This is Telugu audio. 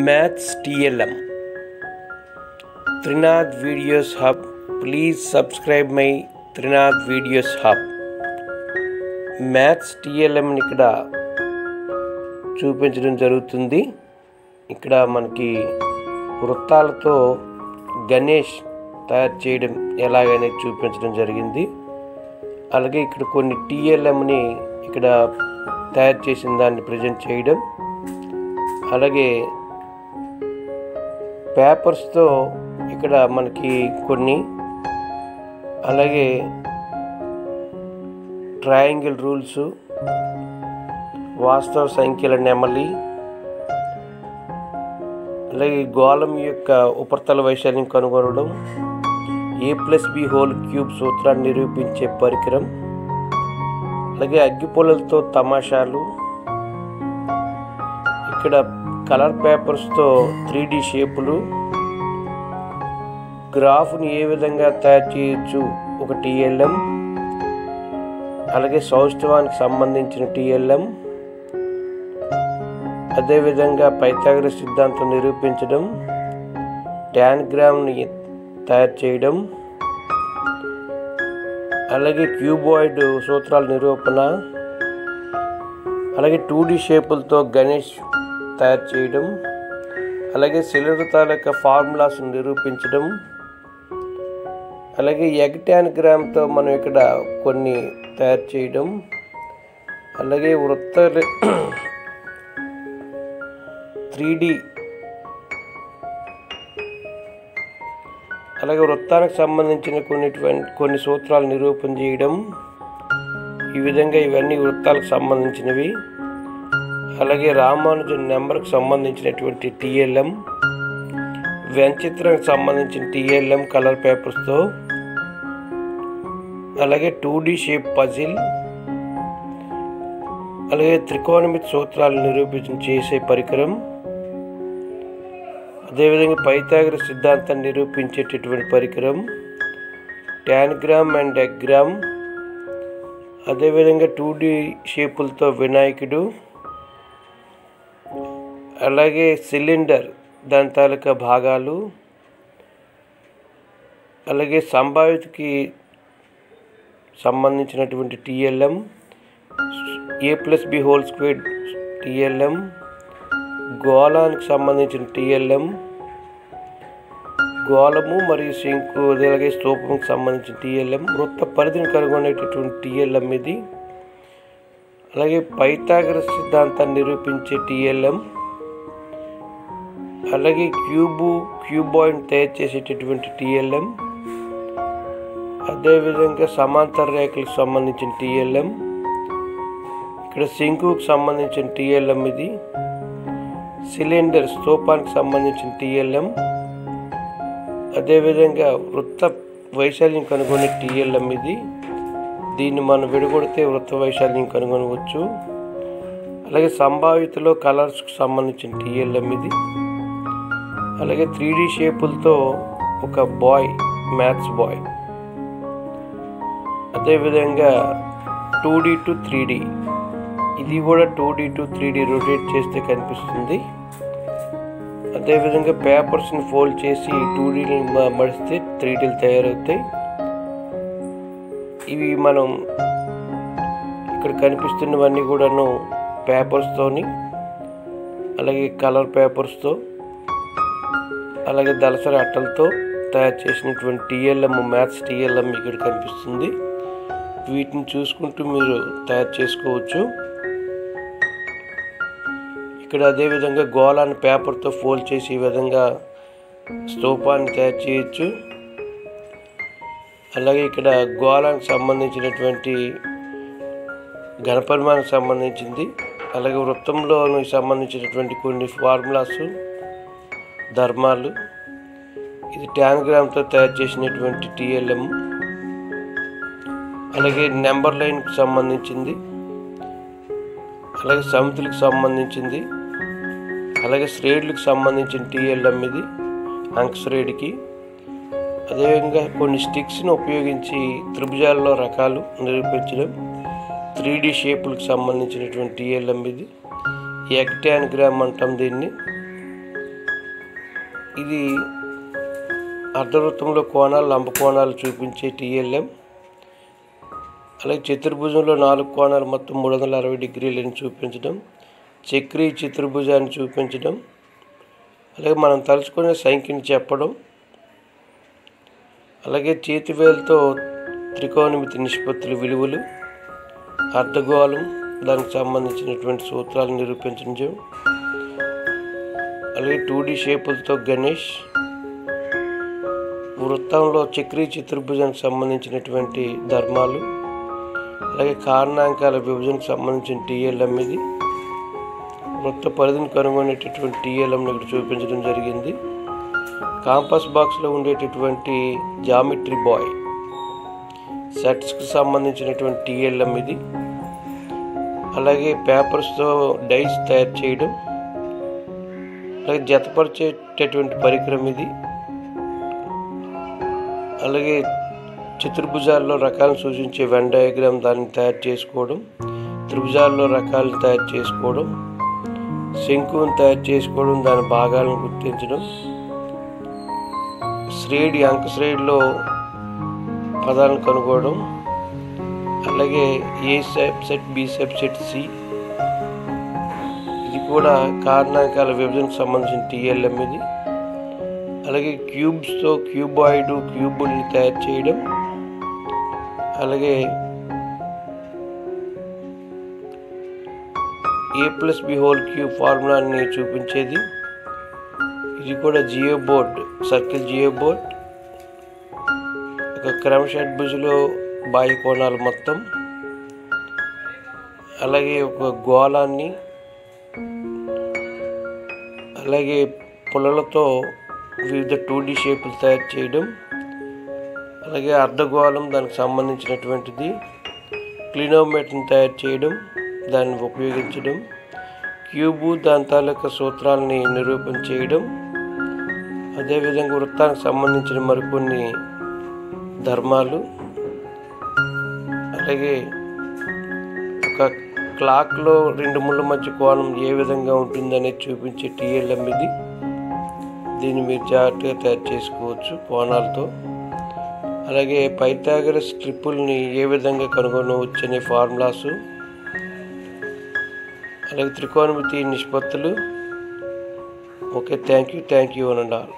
Maths TLM Trinath videos hub please subscribe my Trinath videos hub maths టిఎల్ఎంని ఇక్కడ చూపించడం జరుగుతుంది. ఇక్కడ మనకి వృత్తాలతో గణేష్ తయారు చేయడం ఎలాగనేది చూపించడం జరిగింది. అలాగే ఇక్కడ కొన్ని టిఎల్ఎంని ఇక్కడ తయారు చేసిన దాన్ని ప్రజెంట్ చేయడం. అలాగే పేపర్స్తో ఇక్కడ మనకి కొన్ని అలాగే ట్రయాంగిల్ రూల్స్ వాస్తవ సంఖ్యల నెమలి అలాగే గోళం యొక్క ఉపరితల వైశాల్యం కనుగొనడం A plus B whole cube సూత్రాన్ని నిరూపించే పరికరం అలాగే అగ్గిపొలలతో తమాషాలు ఇక్కడ కలర్ పేపర్స్తో త్రీ డి షేపులు. గ్రాఫ్ని ఏ విధంగా తయారు చేయొచ్చు? ఒక టీఎల్ఎం. అలాగే సౌష్ఠవానికి సంబంధించిన టీఎల్ఎం. అదేవిధంగా పైథాగర సిద్ధాంతం నిరూపించడం. డాన్గ్రామ్ని తయారు చేయడం. అలాగే క్యూబాయిడ్ సూత్రాల నిరూపణ. అలాగే టూ డి షేపులతో గణేష్ తయారు చేయడం అలాగే సిలిండర్ యొక్క ఫార్ములాస్ నిరూపించడం అలాగే ఎగ్టాన్గ్రామ్తో మనం ఇక్కడ కొన్ని తయారు చేయడం అలాగే వృత్త త్రీ డి అలాగే వృత్తానికి సంబంధించిన కొన్ని కొన్ని సూత్రాలు నిరూపణ చేయడం ఈ విధంగా ఇవన్నీ వృత్తాలకు సంబంధించినవి. అలాగే రామానుజన్ నెంబర్కి సంబంధించినటువంటి టిఎల్ఎం వెంచిత్రానికి సంబంధించిన టిఎల్ఎం కలర్ పేపర్స్తో అలాగే టూ డీ షేప్ పజిల్ అలాగే త్రికోణమితి సూత్రాలు నిరూపించిన చేసే పరికరం అదేవిధంగా పైథాగర సిద్ధాంతాన్ని నిరూపించేటటువంటి పరికరం ట్యాన్గ్రామ్ అండ్ ఎగ్రామ్ అదేవిధంగా టూ డి షేపులతో వినాయకుడు అలాగే సిలిండర్ దాని తాలూకా భాగాలు అలాగే సంభావితకి సంబంధించినటువంటి TLM A plus B whole square TLM గోళానికి సంబంధించిన టీఎల్ఎం గోళము మరియు సింకు అలాగే స్తూపంకి సంబంధించిన టీఎల్ఎం వృత్త పరిధిని కనుగొనేటటువంటి టీఎల్ఎం ఇది. అలాగే పైథాగర సిద్ధాంతాన్ని నిరూపించే టీఎల్ఎం అలాగే క్యూబు క్యూబాయిడ్ తయారు చేసేటటువంటి టిఎల్ఎం. అదేవిధంగా సమాంతర రేఖలకు సంబంధించిన టిఎల్ఎం. ఇక్కడ సింకుకు సంబంధించిన టిఎల్ఎం ఇది. సిలిండర్ స్తూపానికి సంబంధించిన టిఎల్ఎం. అదేవిధంగా వృత్త వైశాల్యం కనుగొనే టిఎల్ఎం ఇది. దీన్ని మనం విడగొడితే వృత్త వైశాల్యం కనుగొనవచ్చు. అలాగే సంభావితలో కలర్స్కి సంబంధించిన టిఎల్ఎం ఇది. అలాగే త్రీ డి షేపులతో ఒక బాయ్ మ్యాథ్స్ బాయ్. అదేవిధంగా two D to three D. ఇది కూడా two D to three D rotate చేస్తే కనిపిస్తుంది. అదేవిధంగా పేపర్స్ని ఫోల్డ్ చేసి టూ డీలు మడిస్తే త్రీ డీలు తయారవుతాయి. ఇవి మనం ఇక్కడ కనిపిస్తున్నవన్నీ కూడాను పేపర్స్తోని అలాగే కలర్ పేపర్స్తో అలాగే దళసరి అట్టలతో తయారు చేసినటువంటి టీఎల్ఎం మ్యాథ్స్ టీఎల్ఎం ఇక్కడ కనిపిస్తుంది. వీటిని చూసుకుంటూ మీరు తయారు చేసుకోవచ్చు. ఇక్కడ అదేవిధంగా గోళాన్ని పేపర్తో ఫోల్డ్ చేసి ఈ విధంగా స్తూపాన్ని తయారు చేయొచ్చు. అలాగే ఇక్కడ గోళానికి సంబంధించినటువంటి ఘనపరిమాణానికి సంబంధించింది. అలాగే వృత్తంలో సంబంధించినటువంటి కొన్ని ఫార్ములాస్ ధర్మాలు. ఇది ట్యాన్గ్రామ్తో తయారు చేసినటువంటి టిఎల్ఎం. అలాగే నెంబర్ లైన్కి సంబంధించింది. అలాగే సమితులకు సంబంధించింది. అలాగే శ్రేణులకు సంబంధించిన టీఎల్ఎం ఇది అంక అదేవిధంగా కొన్ని స్టిక్స్ని ఉపయోగించి త్రిభుజాల్లో రకాలు నిరూపించడం త్రీ డి షేపులకు సంబంధించినటువంటి టీఎల్ఎం ఇది. ఎక్టాన్గ్రామ్ అంటాం దీన్ని. ఇది అర్ధవృత్తంలో కోణాలు లంబ కోణాలు చూపించే టీఎల్ఎం. అలాగే చతుర్భుజంలో నాలుగు కోణాలు మొత్తం మూడు వందల అరవై డిగ్రీలను చూపించడం. చక్రీ చతుర్భుజాన్ని చూపించడం. అలాగే మనం తలుచుకునే సంఖ్యని చెప్పడం. అలాగే చేతివేలతో త్రికోణమితి నిష్పత్తుల విలువలు అర్ధగోళం దానికి సంబంధించినటువంటి సూత్రాలు నిరూపించడం అలాగే టూ డి షేపులతో గణేష్ వృత్తంలో చక్రీ చతుర్భుజానికి సంబంధించినటువంటి ధర్మాలు అలాగే కారణాంకాల విభజనకు సంబంధించిన టీఎల్ఎం ఇది. వృత్త పరిధిని కనుగొనేటటువంటి టీఎల్ఎంని ఇక్కడ చూపించడం జరిగింది. కాంపస్ బాక్స్లో ఉండేటటువంటి జామెట్రీ బాయ్ సెట్స్కి సంబంధించినటువంటి టీఎల్ఎం ఇది. అలాగే పేపర్స్తో డైస్ తయారు చేయడం అలాగే జతపరిచేటటువంటి పరికరం ఇది. అలాగే చతుర్భుజాల్లో రకాలను సూచించే వెన్ డయాగ్రామ్ దాన్ని తయారు చేసుకోవడం త్రిభుజాల్లో రకాలను తయారు చేసుకోవడం శంకువును తయారు చేసుకోవడం దాని భాగాలను గుర్తించడం శ్రేణి అంక శ్రేణిలో పదాలను కనుగొనడం అలాగే A set set B set set C కూడా కారణాంకాల విభజనకు సంబంధించిన టీఎల్ఎం ఇది. అలాగే క్యూబ్స్తో క్యూబాయిడ్ క్యూబుల్ని తయారు చేయడం. అలాగే A plus B whole cube ఫార్ములాని చూపించేది. ఇది కూడా geo board circle geo board. ఒక క్రమ షడ్భుజులో బాహ్య కోణాలు మొత్తం. అలాగే ఒక గోళాన్ని అలాగే పుల్లలతో వివిధ టూ డీ షేపులు తయారు చేయడం అలాగే అర్ధగోళం దానికి సంబంధించినటువంటిది క్లినోమీటర్ని తయారు చేయడం దాన్ని ఉపయోగించడం క్యూబు దాని తాలూకా సూత్రాలని నిరూపణ చేయడం అదేవిధంగా వృత్తానికి సంబంధించిన మరికొన్ని ధర్మాలు అలాగే క్లాక్లో రెండు ముళ్ళ మధ్య కోణం ఏ విధంగా ఉంటుందనేది చూపించే టీఎల్ఎం ఇది. దీన్ని మీరు జాగ్రత్తగా తయారు చేసుకోవచ్చు కోణాలతో. అలాగే పైథాగరస్ స్ట్రిప్పుల్ని ఏ విధంగా కనుగొనవచ్చు అనే ఫార్ములాసు. అలాగే త్రికోణమితి నిష్పత్తులు. Okay thank you thank you అనండి ఆల్.